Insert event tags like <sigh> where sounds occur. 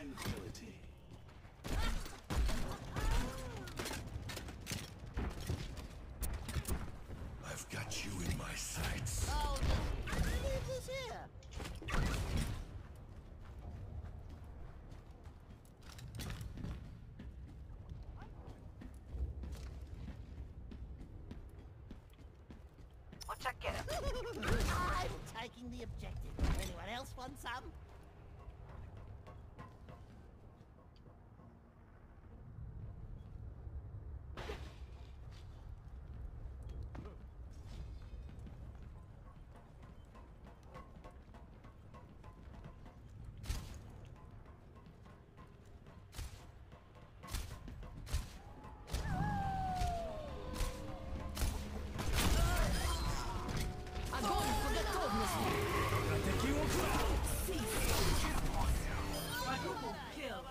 tranquility. I've got you in my sights. Oh, leave this <laughs> here. Watch out, get him. I'm taking the objective. Anyone else want some? Kill.